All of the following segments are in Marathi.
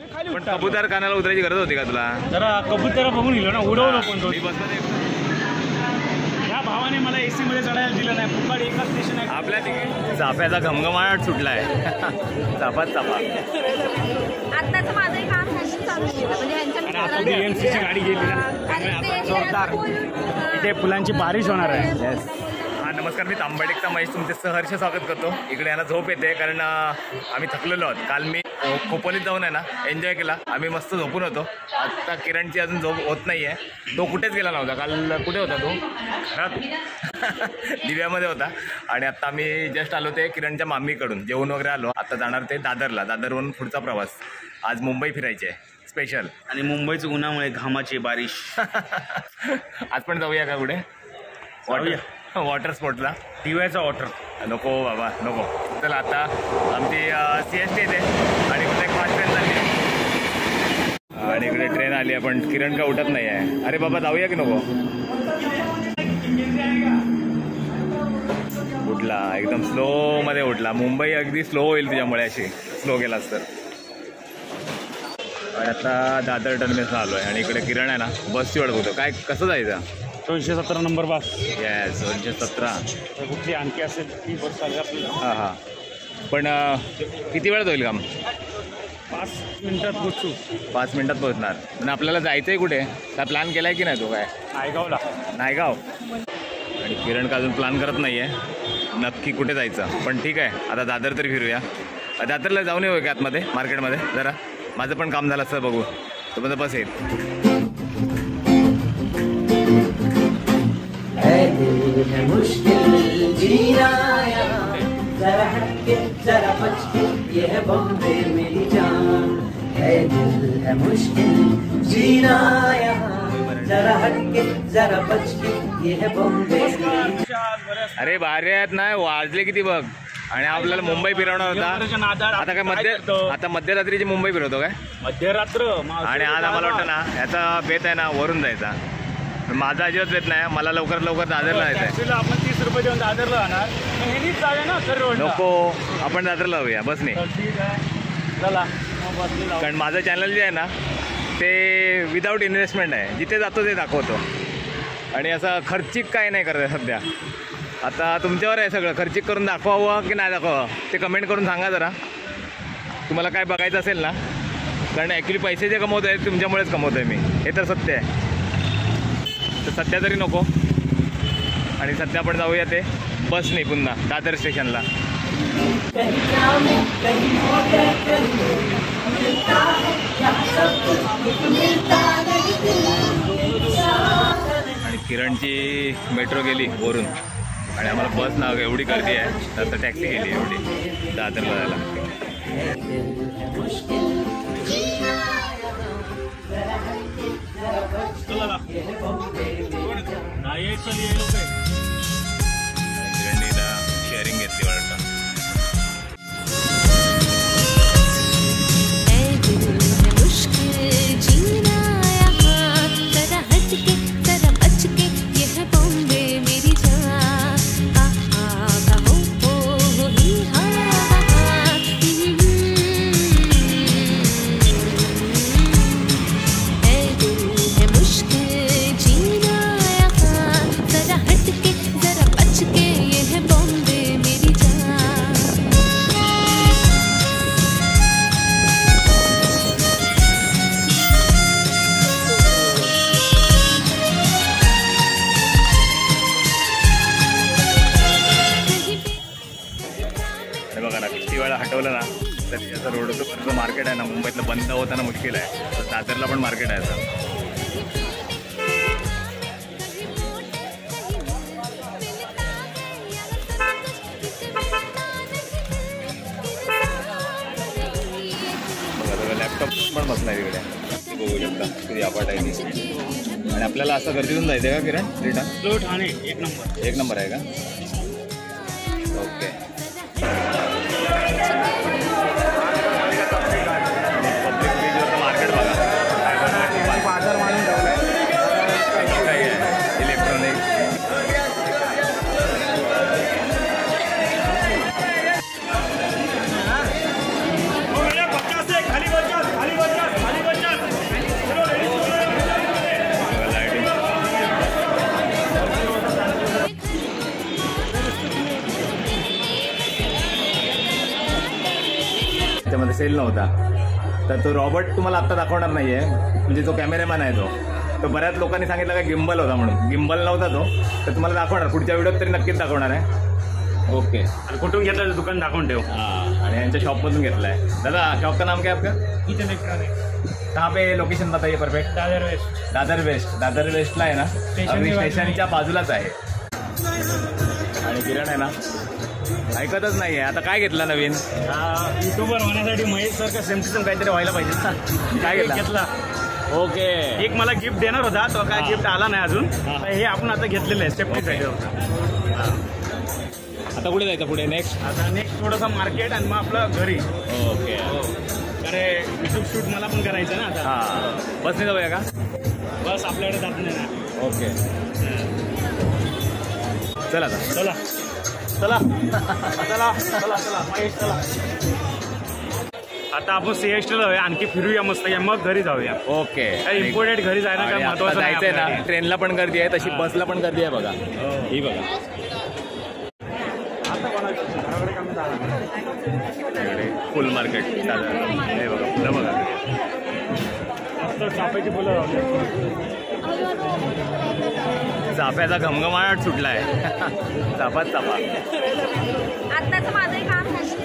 पण कबूतर कानाला उतरायची गरज होती का तुला? जरा कबूतर बघून गेलो ना उडवलं पण तो. ह्या भावाने मला एसी मध्ये चढायला दिलं नाही फुकट एकच स्टेशन आहे. आपल्या तिकडे चाफ्याचा घमघमाट सुटलाय. चापात चापा आत्ताचं माझंही काम चालू केलं. म्हणजे आणि आता गाडी गेली. ना, हा, त्यामुळे आता जोरदार. इथे फुलांची बारिश होणार आहे. येस नमस्कार मी तांबडेकचा महेश. तुमचे सहर्ष स्वागत करतो. इकडे यांना झोप येते कारण आम्ही थकलेलो आहोत. काल मी खोपोलीत जाऊन आहे ना एन्जॉय केला. आम्ही मस्त झोपून होतो. आत्ता किरणची अजून झोप होत नाही आहे तो कुठेच गेला नव्हता. काल कुठे होता तो? घरात. दिव्यामध्ये होता. आणि आत्ता आम्ही जस्ट आलो ते किरणच्या मामीकडून. जेवण वगैरे आलो. आता जाणार ते दादरला. दादरवरून पुढचा प्रवास. आज मुंबई फिरायची आहे. स्पेशल आणि मुंबईच उन्हामुळे घामाची बारिश. आज पण जाऊया का कुठे? जाऊया. वॉटर वॉटर स्पोर्ट्सला दिव्याचा वॉटर नको बाबा नको. चला आता आमची सी एस टी येते. आणि इकडे एक फास्ट ट्रेन आहे. आणि इकडे ट्रेन आली आहे पण किरण का उठत नाही आहे अरे बाबा जाऊया की नको? उठला एकदम स्लो मध्ये उठला. मुंबई अगदी स्लो होईल तुझ्यामुळे अशी. स्लो गेलास तर. आणि आता दादर टर्मिनसला आलो आहे आणि इकडे किरण आहे ना बसची बघतो काय कसं जायचं? दोनशे सतरा नंबर बस. येस दोनशे सतरा. तर कुठली आणखी असेल ती बस चालेल आपल्याला हां हां. पण अं, किती वेळात होईल काम? पाच मिनिटात पोचू पाच मिनिटात पोहोचणार. पण आपल्याला जायचं आहे कुठे? काय प्लॅन केला आहे की नाही तो काय? नायगावला. नायगाव. आणि किरण का अजून प्लॅन करत नाही आहे नक्की कुठे जायचं? पण ठीक आहे. आता दादर तरी फिरूया. दादरला जाऊन येऊ का आतमध्ये? मार्केटमध्ये? जरा. माझं पण काम झालं असतं बघू. तो बस येईल. है दिल है मुश्किल जीना यहाँ जरा हटके जरा बचके ये है बॉम्बे मेरी जान है दिल है मुश्किल जीना यहाँ जरा हटके जरा बचके ये है बॉम्बे मेरी अरे भारी आहेत नाही वाजले किती बघ. आणि आपल्याला मुंबई फिरवणार होता. आता काय मध्य आता मध्यरात्रीची मुंबई फिरवतो काय? मध्यरात्र आणि आज आम्हाला वाटतं ना ह्याचा बेत आहे ना वरून जायचा. माझा अजिबात बेत नाही. मला लवकरात लवकर दादरला जायचं आहे आपण तीस रुपये देऊन दादरला जाणार. मग ह्यानीच जाऊया ना सर रोड नको. आपण दादरला जाऊया बसने. ठीक आहे. चला. मग बसने जाऊ. कारण माझं चॅनल जे आहे ना ते विदाऊट इन्व्हेस्टमेंट आहे. जिथे जातो ते दाखवतो. आणि असं खर्चिक काय नाही करत सध्या. आता तुमच्यावर आहे सगळं. खर्चिक करून दाखवावं की नाही दाखवावं ते कमेंट करून सांगा जरा. तुम्हाला काय बघायचं असेल ना. कारण ॲक्च्युली पैसे जे कमवतो आहे तुमच्यामुळेच कमवतो आहे मी. हे तर सत्य आहे. तर सध्या तरी नको. आणि सध्या आपण जाऊया ते बसने पुन्हा दादर स्टेशनला. आणि किरणची मेट्रो गेली वरून. आणि आम्हाला बस ना एवढी गर्दी आहे तर आता टॅक्सी गेली एवढी दादरला जायला नाही चल ये लोक तर दादरला पण मार्केट आहे आता. लॅपटॉप पण बसला आहे तिकडे. बघू शकता किती अपाट आहे. आणि आपल्याला असं गर्दीतून जायचं का किरण? रिटर्न? ठाणे एक नंबर. एक नंबर आहे का? सेल नव्हता. तर तो रॉबर्ट तुम्हाला आत्ता दाखवणार नाही आहे म्हणजे जो कॅमेरामॅन आहे तो. तो बऱ्याच लोकांनी सांगितलं का गिम्बल होता म्हणून. गिम्बल नव्हता तो. तर तुम्हाला दाखवणार. पुढच्या व्हिडिओत तरी नक्कीच दाखवणार आहे. ओके. आणि कुठून घेतलं दुकान दाखवून ठेव. हाँ. आणि यांच्या शॉपमधून घेतला आहे दादा शॉप का नाम क्या आपका किचन कहाँ पे लोकेशन बताइए perfect Dadar west. Dadar west. Dadar वेस्टला आहे ना. स्टेशनच्या बाजूलाच आहे. आणि किरण आहे ना ऐकतच नाही आहे आता काय घेतलं नवीन? युट्यूबर होण्यासाठी महेश सारखं सेम टू सेम काहीतरी व्हायला पाहिजे. काय घेतला? घेतला. ओके. एक मला गिफ्ट देणार होता तो काय हा. गिफ्ट आला नाही अजून. हा. हे आपण आता घेतलेलं आहे सेफ्टीसाठी होता. आता कुठे जायचं पुढे? नेक्स्ट आता नेक्स्ट थोडंसं मार्केट आणि मग आपलं घरी. ओके. अरे युट्यूब शूट मला पण करायचं ना आता. हा. बसने जाऊया का? बस आपल्याकडे जात नाही ना. ओके. चला आता. चला. चला. चला चला चला. महेश चला. आता आपण सीएसटीला जाऊया आणखी फिरूया मस्त. या मग घरी जाऊया. ओके. इम्पॉर्टंट घरी जायला काय महत्वाचं जायचंय ना. ट्रेनला पण गर्दी आहे तशी हा. बसला पण गर्दी आहे बघा. ही. बघा. जाणार. इकडे फुल मार्केट. हे बघा फुलं बघा. चाफ्याची फुलं. चाफ्याचा घमघमाट सुटलाय. चापाच चापा माझं काम म्हणजे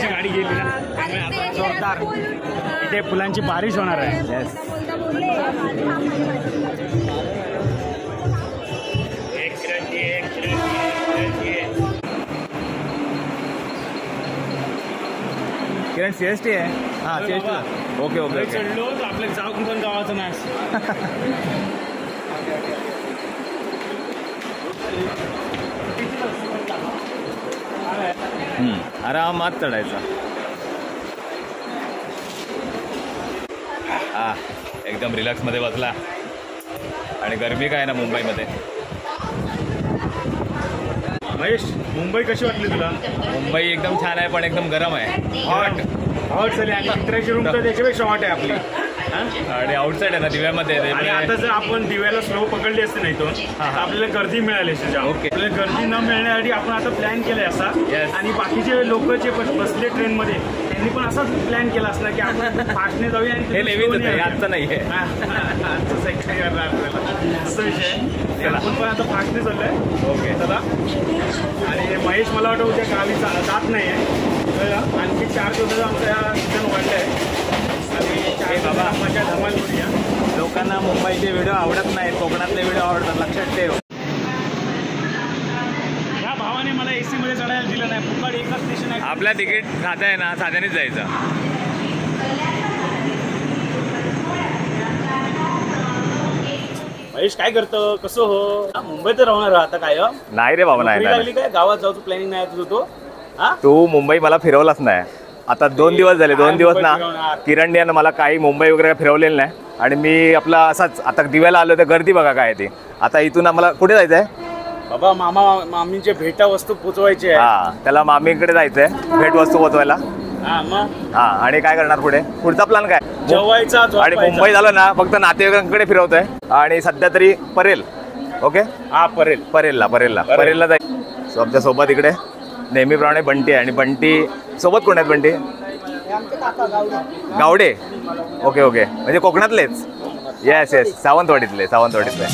गाडी गेली ना, जोरदार. इथे फुलांची बारिश होणार आहे. Yes. बोलता बोलता. माझं काम नाही एक किरणची, एक किरणची, एक किरणची. किरण सीएसटी आहे? हा सीएसटी ओके ओके लय ओके चढलो आपल्या जाऊ पण गावाचं नाही आरामात चढायचा. हा एकदम रिलॅक्समध्ये बसला. आणि गरमी काय ना मुंबईमध्ये? महेश मुंबई कशी वाटली तुला? मुंबई एकदम छान आहे पण एकदम गरम आहे. हॉट हॉट झाली आणि मित्राची रूम तर त्याच्यापेक्षा हॉट आहे आपली. हा? आणि आउटसाईड आहे ना दिव्यामध्ये आणि त्यामुळे- आता जर आपण दिव्याला स्लो पकडली असते नाही तो तर आपल्याला गर्दी मिळाली असते जाम. ओके. आपल्याला गर्दी न मिळण्यासाठी आपण आता प्लॅन केलाय असा Yes. आणि बाकीचे लोक जे बस- बसले ट्रेन मध्ये त्यांनी पण असाच प्लॅन केला असणार की आपण फास्टने जाऊया आणि हे तिथे नेहमीच आहे. आजचं नाही आहे हा, हा, आजचं section करणार आपल्याला. असं विषय आहे. चला. आपण पण आता फास्टने चाललोय ओके चला आणि महेश मला वाटतं उद्या गावी जा- जात नाही आहे आणखी चार दिवसाचा आमचा सीझन वाढलाय आणि चार हे बाबा. धमाल करूया लोकांना मुंबईचे व्हिडिओ आवडत नाहीत कोकणातले व्हिडिओ आवडतात लक्षात ठेव. या भावाने मला एसी मध्ये चढायला दिलं नाही फुकट एकच स्टेशन आहे आपल्या तिकीट साधं आहे ना साध्यानेच जायचं. महेश काय करतं? कसं हो? मुंबईत राहणार आता काय? नाही रे बाबा नाही नाही लागली काय? गावात जाऊचं प्लॅनिंग नाही तुझं तो? हा? तू मुंबई मला फिरवलाच नाही. आता दोन दिवस झाले दोन दिवस ना? किरण यानं मला काही मुंबई वगैरे फिरवलेलं नाही. आणि मी आपला असाच आता दिव्याला आलो तर गर्दी बघा काय ती. आता इथून आम्हाला कुठे जायचं आहे बाबा मामा मामींचे भेटा वस्तू पोचवायचे हा त्याला मामीकडे जायचंय भेट वस्तू पोचवायला. हा हा आणि काय करणार पुढे? पुढचा प्लॅन काय? जेवायचा आणि. मुंबई झालं ना फक्त नातेवाईकांकडे फिरवतोय. आणि सध्या तरी परेल ओके? हा परेल. परेलला परेलला. परेल. परेलला जाईल सो आमच्यासोबत इकडे नेहमीप्रमाणे बंटी आहे. आणि बंटी सोबत कोण आहेत बंटी? गावडे. Okay okay. म्हणजे कोकणातलेच? Yes yes सावंतवाडीतले सावंतवाडीतले.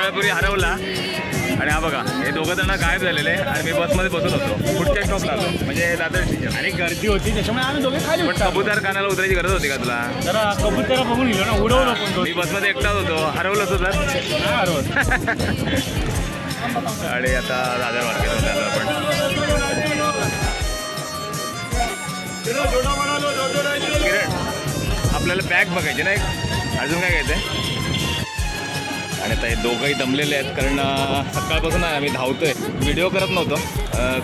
वेळापूर्वी हरवला. आणि हा बघा हे दोघं जण गायब झालेले आणि मी बसमध्ये बसून होतो. पुढच्या स्टॉपला आलो. म्हणजे दादर स्टेशन आणि गर्दी होती त्याच्यामुळे आम्ही दोघे खाली पण. कबूतर कानाला उतरायची गरज होती का तुला? जरा कबूतर बघून गेलो ना उडवलं पण मी बसमध्ये एकटाच होतो. हरवलं होतं तर? नाही हरवत. आणि आता दादर आलो आपण किरण आपल्याला बॅग बघायची ना एक अजून काय घ्यायचंय? आणि आता हे दोघंही दमलेले आहेत कारण सकाळपासून आहे आम्ही धावतोय. व्हिडिओ करत नव्हतो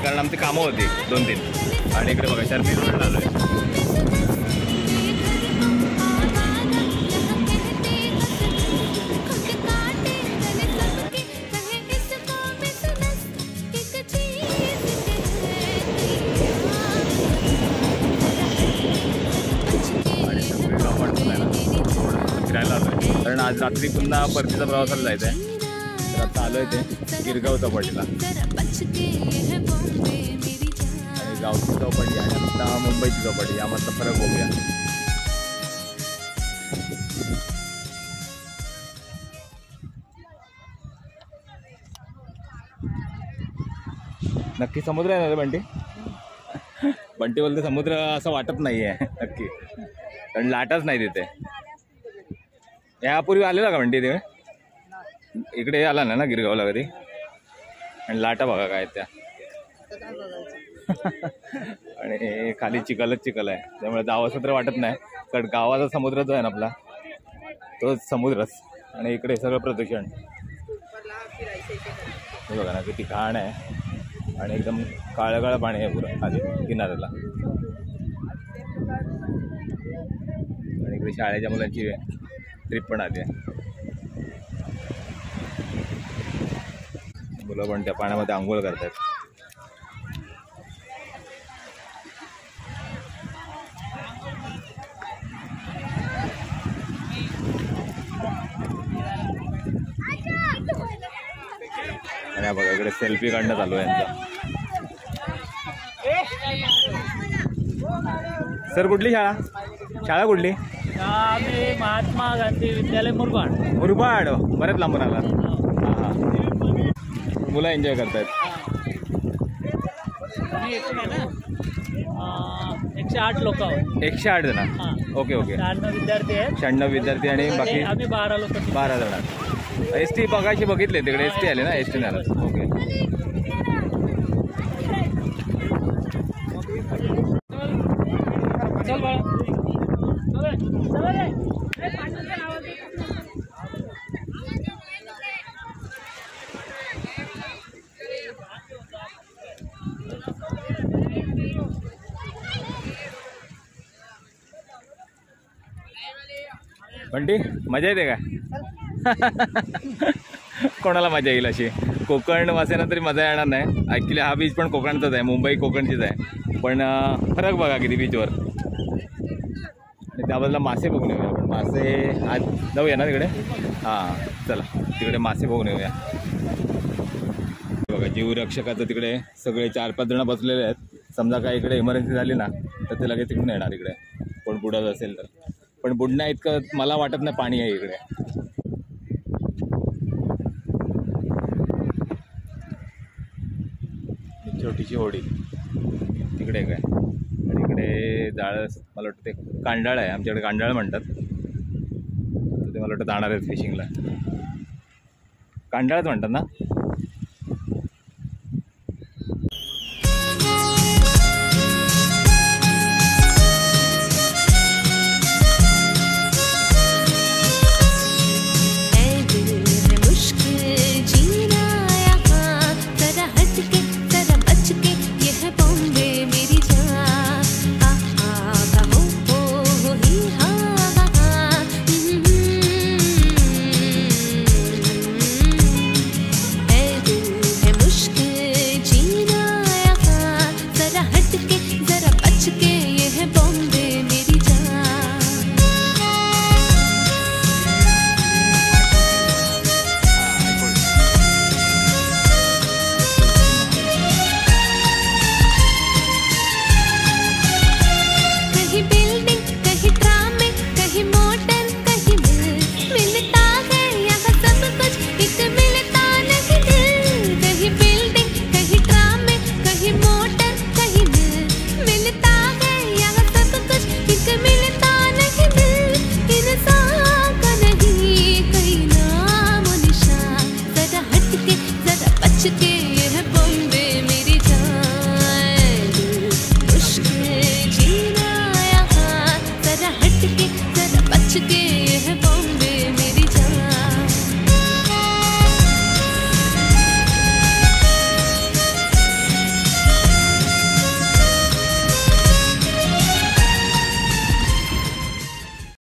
कारण आमची कामं होती दोन तीन आणि इकडे बघा शर्मी रोडला आलो आहे आज रात्री पुन्हा परतीचा प्रवासाला जायचं आहे तर आता आलोय ते गिरगाव चौपाटीला आणि गावची चौपाटी आणि आता मुंबईची चौपाटी यामधला फरक बघूया. नक्की समुद्र आहे ना रे बंटी? बंटी बोलते समुद्र असं वाटत नाही आहे नक्की. कारण लाटच नाही तिथे. यापूर्वी आलेला का म्हणते ते इकडे आला ना ना गिरगावला कधी? आणि लाटा बघा काय आहेत त्या. आणि खाली चिखलच चिखल आहे. त्यामुळे जावंसं तर वाटत नाही. कारण गावाचा समुद्र जो आहे ना आपला तोच समुद्रच. आणि इकडे सगळं प्रदूषण. हे बघा ना किती घाण आहे. आणि एकदम काळं काळं पाणी आहे पुरं खाली किनाऱ्याला. आणि इकडे शाळेच्या मुलांची ट्रिप पण आली आहे. मुलं पण त्या पाण्यामध्ये आंघोळ करतात आणि बघा इकडे सेल्फी काढणं चालू आहे यांचा. सर कुठली शाळा? शाळा कुठली? आम्ही महात्मा गांधी विद्यालय मुरबाड. मुरबाड. बऱ्याच लांबून आला. हा. मुलं एन्जॉय करतायत. एकशे आठ लोक आहोत. एकशे आठ जण. Okay okay. शहाण्णव विद्यार्थी आहेत. शहाण्णव विद्यार्थी आणि आणि बाकी आम्ही बारा लोक. बारा जण. एस टी बघायची बघितले तिकडे. एस टी आले ना एस टी आलं ओके चल बाळा चल रे. चल रे. बंटी मजा येते का? कोणाला मजा येईल अशी? कोकण वासेना तरी मजा येणार नाही. ॲक्च्युली हा बीच पण कोकणचाच आहे. मुंबई कोकणचीच आहे. पण फरक बघा किती बीचवर त्याबद्दल मासे बघून येऊया आपण. मासे आज जाऊया ना तिकडे हां चला तिकडे मासे बघून येऊया. बघा जीवरक्षकाचं तिकडे सगळे चार पाच जण बसलेले आहेत. समजा काय इकडे इमर्जन्सी झाली ना तर ते लगेच तिकडून येणार इकडे. कोण बुडत असेल तर. पण बुडण्या इतकं मला वाटत नाही पाणी आहे इकडे. छोटीची छोटीशी होडी. तिकडे काय? इकडे जाळ मला वाटतं ते कांडाळ आहे आमच्याकडे कांडाळ म्हणतात. तर ते मला वाटतं जाणार आहेत फिशिंगला कांडाळच म्हणतात ना?